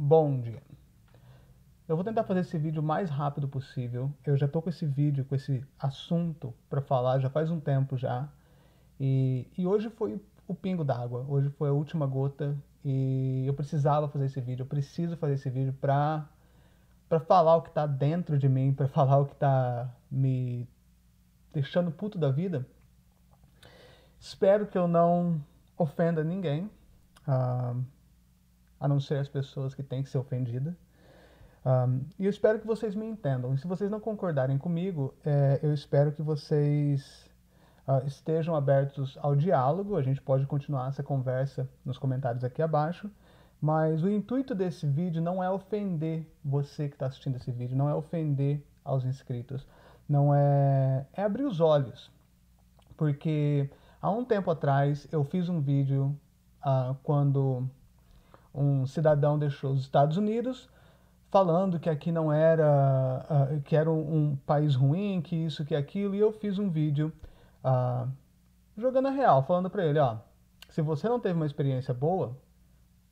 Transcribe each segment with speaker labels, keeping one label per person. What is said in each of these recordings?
Speaker 1: Bom dia. Eu vou tentar fazer esse vídeo o mais rápido possível. Eu já tô com esse vídeo, com esse assunto para falar já faz um tempo já. E, e hoje foi o pingo d'água. Hoje foi a última gota e eu precisava fazer esse vídeo. Eu preciso fazer esse vídeo para para falar o que tá dentro de mim, para falar o que tá me deixando puto da vida. Espero que eu não ofenda ninguém. Uh, a não ser as pessoas que têm que ser ofendidas. Um, e eu espero que vocês me entendam. E se vocês não concordarem comigo, é, eu espero que vocês uh, estejam abertos ao diálogo. A gente pode continuar essa conversa nos comentários aqui abaixo. Mas o intuito desse vídeo não é ofender você que está assistindo esse vídeo, não é ofender aos inscritos, não é, é abrir os olhos. Porque há um tempo atrás eu fiz um vídeo uh, quando um cidadão deixou os Estados Unidos falando que aqui não era, uh, que era um, um, país ruim, que isso, que aquilo, e eu fiz um vídeo uh, jogando a real, falando para ele, ó, se você não teve uma experiência boa,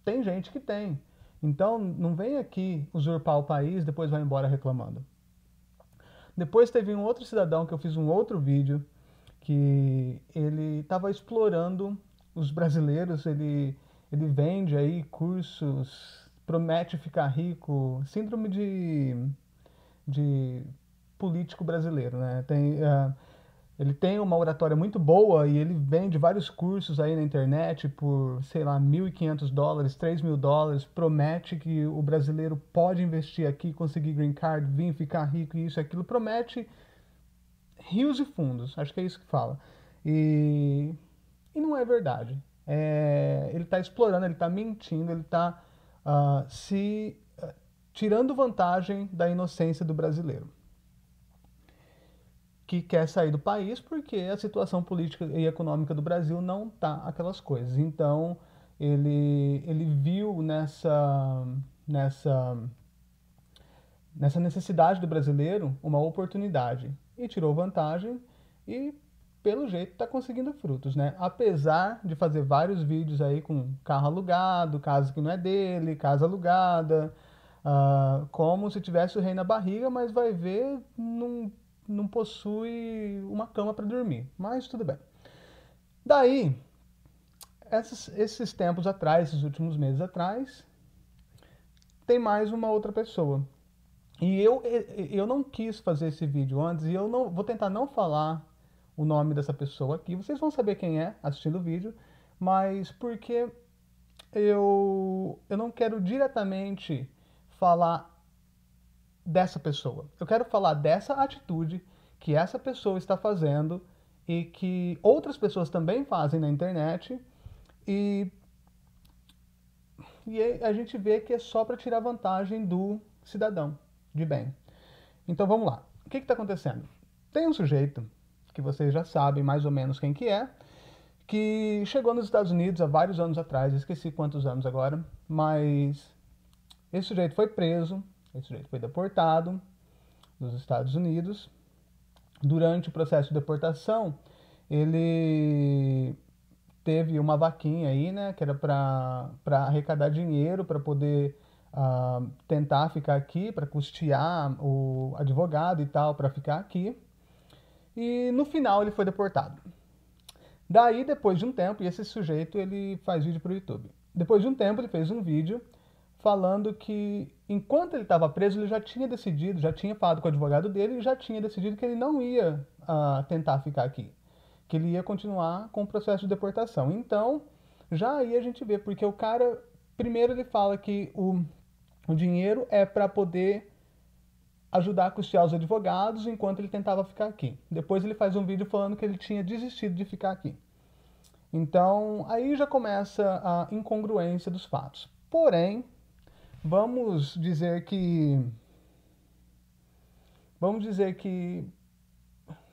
Speaker 1: tem gente que tem. Então não vem aqui usurpar o país, depois vai embora reclamando. Depois teve um outro cidadão que eu fiz um outro vídeo que ele estava explorando os brasileiros, ele ele vende aí cursos, promete ficar rico, síndrome de, de político brasileiro, né? Tem, uh, ele tem uma oratória muito boa e ele vende vários cursos aí na internet por, sei lá, 1.500 dólares, 3 mil dólares, promete que o brasileiro pode investir aqui, conseguir green card, vir ficar rico, isso e aquilo, promete rios e fundos, acho que é isso que fala. E, e não é verdade é, ele está explorando, ele está mentindo, ele está uh, ah, se uh, tirando vantagem da inocência do brasileiro que quer sair do país porque a situação política e econômica do Brasil não tá aquelas coisas. Então ele, ele viu nessa, nessa, nessa necessidade do brasileiro uma oportunidade e tirou vantagem e pelo jeito está conseguindo frutos, né? Apesar de fazer vários vídeos aí com carro alugado, casa que não é dele, casa alugada, uh, como se tivesse o rei na barriga, mas vai ver, não, não possui uma cama para dormir. Mas tudo bem. Daí, esses, esses tempos atrás, esses últimos meses atrás, tem mais uma outra pessoa. E eu, eu não quis fazer esse vídeo antes e eu não vou tentar não falar o nome dessa pessoa aqui. Vocês vão saber quem é assistindo o vídeo, mas porque eu, eu não quero diretamente falar dessa pessoa. Eu quero falar dessa atitude que essa pessoa está fazendo e que outras pessoas também fazem na internet e, e a gente vê que é só para tirar vantagem do cidadão de bem. Então vamos lá. O que está acontecendo? Tem um sujeito que vocês já sabem mais ou menos quem que é, que chegou nos Estados Unidos há vários anos atrás, esqueci quantos anos agora, mas esse sujeito foi preso, esse sujeito foi deportado dos Estados Unidos. Durante o processo de deportação, ele teve uma vaquinha aí, né, que era para arrecadar dinheiro para poder uh, tentar ficar aqui, para custear o advogado e tal, para ficar aqui e no final ele foi deportado. Daí, depois de um tempo, e esse sujeito ele faz vídeo para o YouTube. Depois de um tempo, ele fez um vídeo falando que enquanto ele estava preso, ele já tinha decidido, já tinha falado com o advogado dele e já tinha decidido que ele não ia uh, tentar ficar aqui, que ele ia continuar com o processo de deportação. Então, já aí a gente vê, porque o cara, primeiro ele fala que o, o dinheiro é para poder ajudar a custear os advogados enquanto ele tentava ficar aqui. Depois ele faz um vídeo falando que ele tinha desistido de ficar aqui. Então, aí já começa a incongruência dos fatos. Porém, vamos dizer que vamos dizer que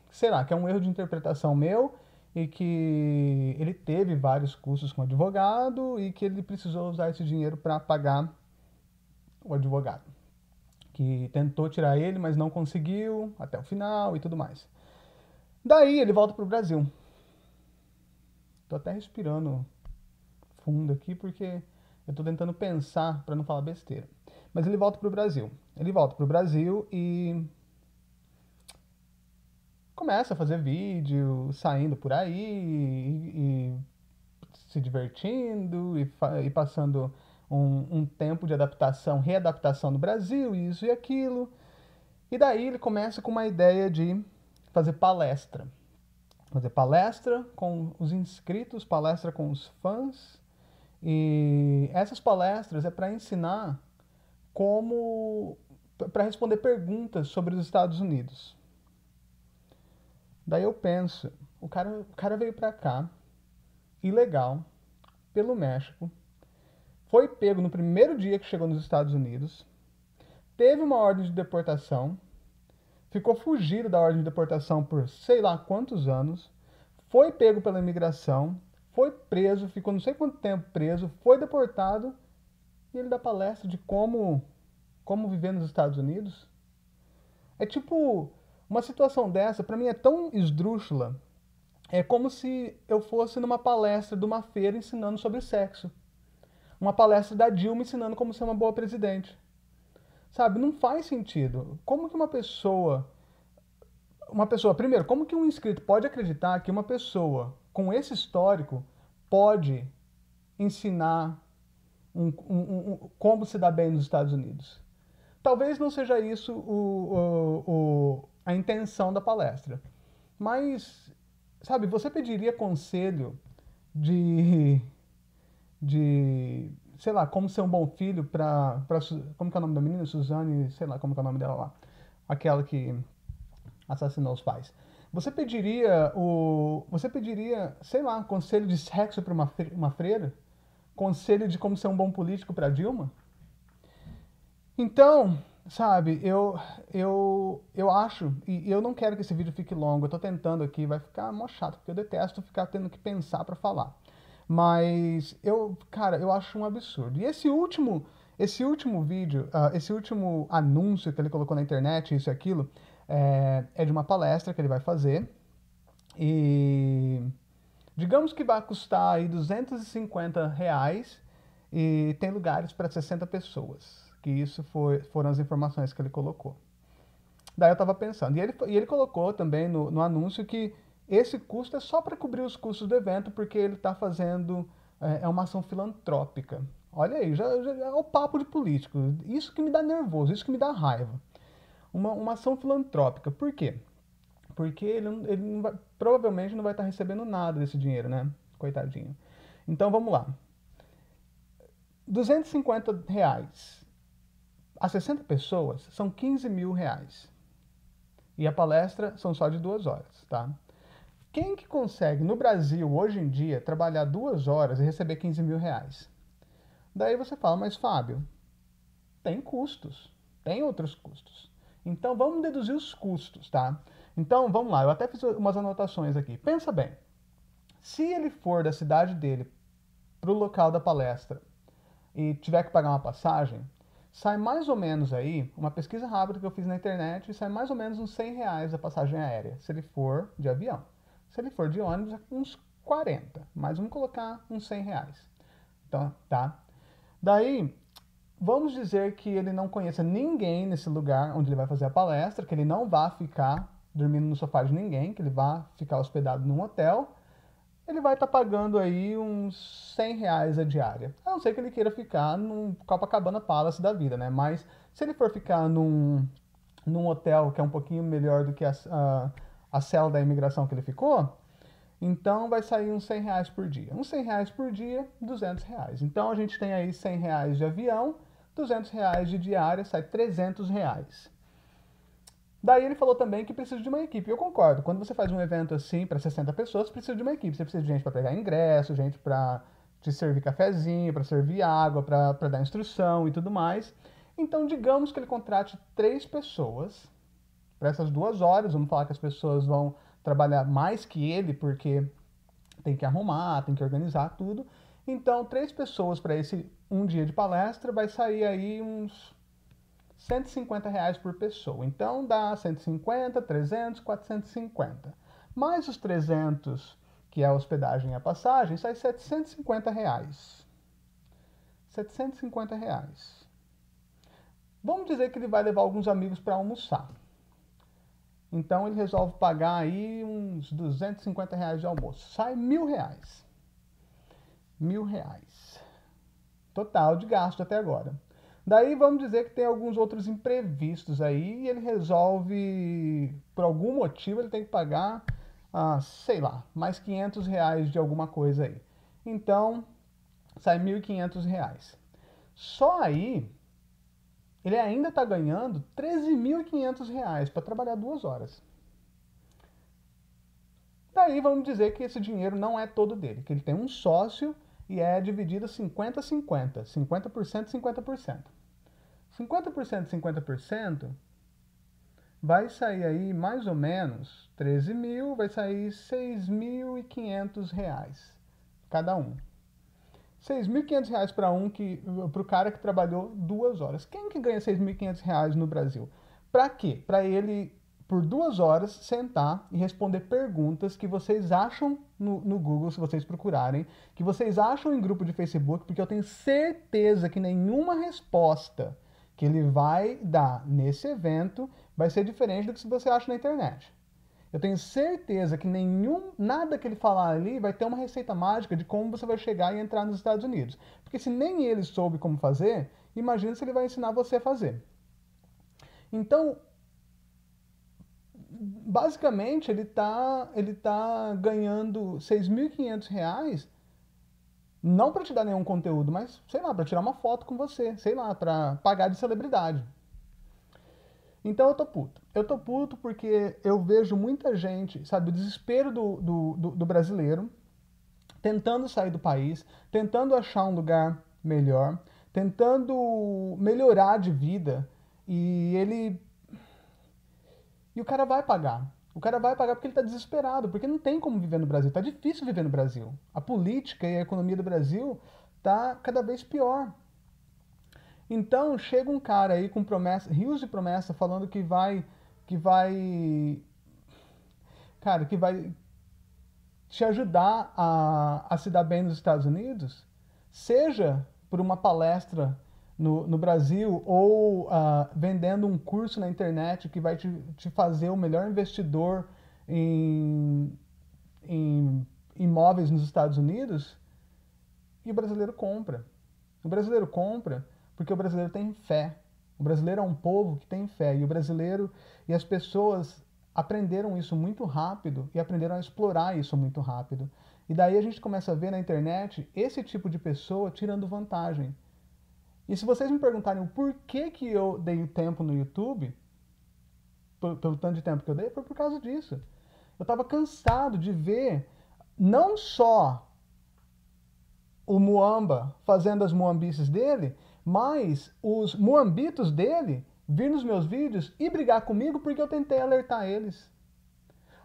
Speaker 1: sei lá, que é um erro de interpretação meu e que ele teve vários custos com advogado e que ele precisou usar esse dinheiro para pagar o advogado que tentou tirar ele, mas não conseguiu até o final e tudo mais. Daí ele volta para o Brasil. Tô até respirando fundo aqui porque Eu estou tentando pensar para não falar besteira. Mas ele volta para o Brasil. Ele volta para o Brasil e começa a fazer vídeo, saindo por aí e, e se divertindo e, e passando um, um, tempo de adaptação, readaptação no Brasil, isso e aquilo. E daí ele começa com uma ideia de fazer palestra. Fazer palestra com os inscritos, palestra com os fãs. E essas palestras é para ensinar como para responder perguntas sobre os Estados Unidos. Daí eu penso, o cara, o cara veio para cá, ilegal, pelo México, foi pego no primeiro dia que chegou nos Estados Unidos, teve uma ordem de deportação, ficou fugido da ordem de deportação por sei lá quantos anos, foi pego pela imigração, foi preso, ficou não sei quanto tempo preso, foi deportado e ele dá palestra de como como viver nos Estados Unidos. É tipo uma situação dessa para mim é tão esdrúxula. É como se eu fosse numa palestra de uma feira ensinando sobre sexo. Uma palestra da Dilma ensinando como ser uma boa presidente. Sabe, não faz sentido. Como que uma pessoa uma pessoa, primeiro, como que um inscrito pode acreditar que uma pessoa com esse histórico pode ensinar um, um, um, como se dá bem nos Estados Unidos? Talvez não seja isso o, o, o, a intenção da palestra, mas, sabe, você pediria conselho de, de sei lá, como ser um bom filho para, como que é o nome da menina? Suzane, sei lá, como que é o nome dela lá? Aquela que assassinou os pais. Você pediria o, você pediria, sei lá, conselho de sexo para uma, uma freira? Conselho de como ser um bom político para Dilma? Então, sabe, eu, eu, eu acho, e eu não quero que esse vídeo fique longo, eu tô tentando aqui, vai ficar mó chato, porque eu detesto ficar tendo que pensar para falar. Mas eu, cara, eu acho um absurdo. E esse último, esse último vídeo, uh, esse último anúncio que ele colocou na internet, isso e aquilo, é, é de uma palestra que ele vai fazer. E digamos que vai custar aí 250 reais e tem lugares para 60 pessoas. Que isso foi, foram as informações que ele colocou. Daí eu estava pensando. E ele, e ele colocou também no, no anúncio que esse custo é só para cobrir os custos do evento, porque ele está fazendo. É, é, uma ação filantrópica. Olha aí, já, já é o papo de político. Isso que me dá nervoso, isso que me dá raiva uma, uma ação filantrópica. Por quê? Porque ele, ele não vai, provavelmente não vai estar recebendo nada desse dinheiro, né? Coitadinho. Então vamos lá. 250 reais a 60 pessoas são 15 mil reais. E a palestra são só de duas horas, tá? Quem que consegue no Brasil hoje em dia trabalhar duas horas e receber 15 mil reais? Daí você fala, mas Fábio, tem custos, tem outros custos. Então vamos deduzir os custos, tá? Então vamos lá, eu até fiz umas anotações aqui. Pensa bem, se ele for da cidade dele para o local da palestra e tiver que pagar uma passagem, sai mais ou menos aí, uma pesquisa rápida que eu fiz na internet, sai mais ou menos uns 100 reais a passagem aérea, se ele for de avião. Se ele for de ônibus, é uns 40, mas vamos colocar uns 100 reais. Então, tá? Daí, vamos dizer que ele não conheça ninguém nesse lugar onde ele vai fazer a palestra, que ele não vá ficar dormindo no sofá de ninguém, que ele vá ficar hospedado num hotel, ele vai estar tá pagando aí uns 100 reais a diária. A não ser que ele queira ficar num Copacabana Palace da vida, né? Mas se ele for ficar num, num hotel que é um pouquinho melhor do que a, a, a cela da imigração que ele ficou, então vai sair uns 100 reais por dia. Uns 100 reais por dia, 200 reais. Então a gente tem aí 100 reais de avião, 200 reais de diária, sai 300 reais. Daí ele falou também que precisa de uma equipe. Eu concordo. Quando você faz um evento assim para 60 pessoas, precisa de uma equipe. Você precisa de gente para pegar ingresso, gente para te servir cafezinho, para servir água, para dar instrução e tudo mais. Então, digamos que ele contrate três pessoas para essas duas horas. Vamos falar que as pessoas vão trabalhar mais que ele, porque tem que arrumar, tem que organizar tudo. Então, três pessoas para esse um dia de palestra vai sair aí uns 150 reais por pessoa. Então, dá 150, 300, 450. Mais os 300, que é a hospedagem e a passagem, sai 750 reais. 750 reais. Vamos dizer que ele vai levar alguns amigos para almoçar. Então ele resolve pagar aí uns 250 reais de almoço. Sai mil reais. Mil reais. Total de gasto até agora. Daí vamos dizer que tem alguns outros imprevistos aí e ele resolve, por algum motivo, ele tem que pagar, ah, sei lá, mais 500 reais de alguma coisa aí. Então, sai 1.500 reais. Só aí, ele ainda está ganhando 13.500 reais para trabalhar duas horas. Daí vamos dizer que esse dinheiro não é todo dele, que ele tem um sócio e é dividido 50-50, 50%, 50%. 50%, 50% vai sair aí mais ou menos 13 mil, vai sair 6.500 reais cada um. 6.500 reais para um que para o cara que trabalhou duas horas. Quem que ganha 6.500 reais no Brasil? Para quê? Para ele por duas horas sentar e responder perguntas que vocês acham no, no, Google, se vocês procurarem, que vocês acham em grupo de Facebook, porque eu tenho certeza que nenhuma resposta que ele vai dar nesse evento vai ser diferente do que se você acha na internet. Eu tenho certeza que nenhum, nada que ele falar ali vai ter uma receita mágica de como você vai chegar e entrar nos Estados Unidos. Porque se nem ele soube como fazer, imagina se ele vai ensinar você a fazer. Então, basicamente, ele está ele tá ganhando 6.500 reais não para te dar nenhum conteúdo, mas, sei lá, para tirar uma foto com você, sei lá, para pagar de celebridade. Então eu tô puto. Eu tô puto porque eu vejo muita gente, sabe, o desespero do, do, do, do brasileiro tentando sair do país, tentando achar um lugar melhor, tentando melhorar de vida e ele. E o cara vai pagar. O cara vai pagar porque ele está desesperado, porque não tem como viver no Brasil. Está difícil viver no Brasil. A política e a economia do Brasil está cada vez pior. Então chega um cara aí com promessa, rios de promessa, falando que vai, que vai, cara, que vai te ajudar a, a se dar bem nos Estados Unidos, seja por uma palestra no, no Brasil ou uh, vendendo um curso na internet que vai te, te fazer o melhor investidor em, em imóveis nos Estados Unidos, e o brasileiro compra. O brasileiro compra porque o brasileiro tem fé. O brasileiro é um povo que tem fé. E o brasileiro e as pessoas aprenderam isso muito rápido e aprenderam a explorar isso muito rápido. E daí a gente começa a ver na internet esse tipo de pessoa tirando vantagem. E se vocês me perguntarem o porquê que eu dei tempo no YouTube, pelo tanto de tempo que eu dei, foi por causa disso. Eu estava cansado de ver não só o Muamba fazendo as muambices dele, mas os muambitos dele vir nos meus vídeos e brigar comigo porque eu tentei alertar eles.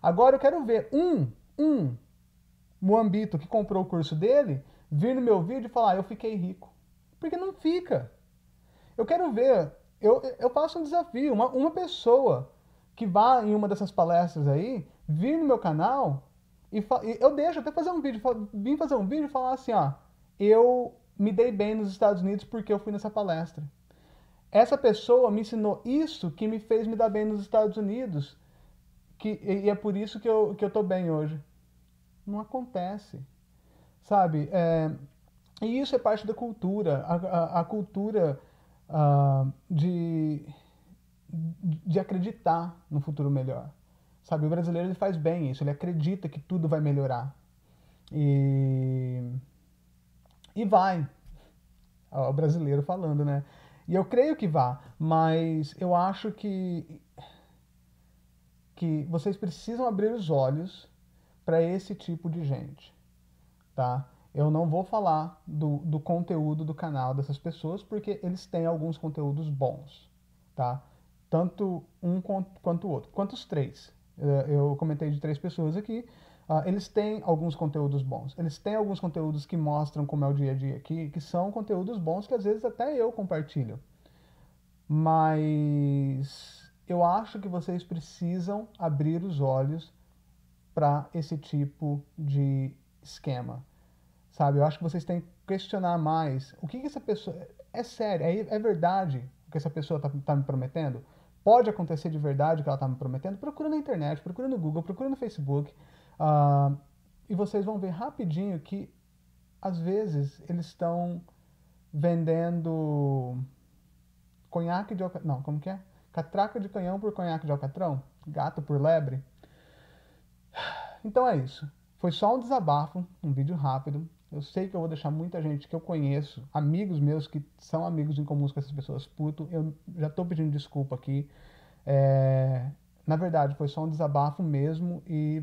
Speaker 1: Agora eu quero ver um, um muambito que comprou o curso dele vir no meu vídeo e falar: ah, eu fiquei rico. Porque não fica. Eu quero ver, eu, eu faço um desafio, uma, uma pessoa que vá em uma dessas palestras aí, vir no meu canal e, e eu deixo até fazer um vídeo, vim fazer um vídeo e falar assim, ó, eu me dei bem nos Estados Unidos porque eu fui nessa palestra. Essa pessoa me ensinou isso que me fez me dar bem nos Estados Unidos. Que, e é por isso que eu, que eu tô bem hoje. Não acontece. Sabe? É, e isso é parte da cultura. A, a, a cultura uh, de, de acreditar no futuro melhor. Sabe? O brasileiro ele faz bem isso. Ele acredita que tudo vai melhorar. E e vai. O brasileiro falando, né? E eu creio que vá, mas eu acho que que vocês precisam abrir os olhos para esse tipo de gente, tá? Eu não vou falar do, do conteúdo do canal dessas pessoas porque eles têm alguns conteúdos bons, tá? Tanto um quanto o outro, quanto os três. Eu comentei de três pessoas aqui, Uh, eles têm alguns conteúdos bons. Eles têm alguns conteúdos que mostram como é o dia a dia aqui, que são conteúdos bons que às vezes até eu compartilho. Mas eu acho que vocês precisam abrir os olhos para esse tipo de esquema. Sabe? Eu acho que vocês têm questionar mais. O que, que essa pessoa. É sério, é, é verdade o que essa pessoa está tá me prometendo? Pode acontecer de verdade o que ela está me prometendo? Procura na internet, procura no Google, procura no Facebook. Uh, e vocês vão ver rapidinho que, às vezes, eles estão vendendo conhaque de alcatrão. Não, como que é? Catraca de canhão por conhaque de alcatrão? Gato por lebre? Então é isso. Foi só um desabafo, um vídeo rápido. Eu sei que eu vou deixar muita gente que eu conheço, amigos meus que são amigos em comuns com essas pessoas puto. Eu já tô pedindo desculpa aqui. É... Na verdade, foi só um desabafo mesmo e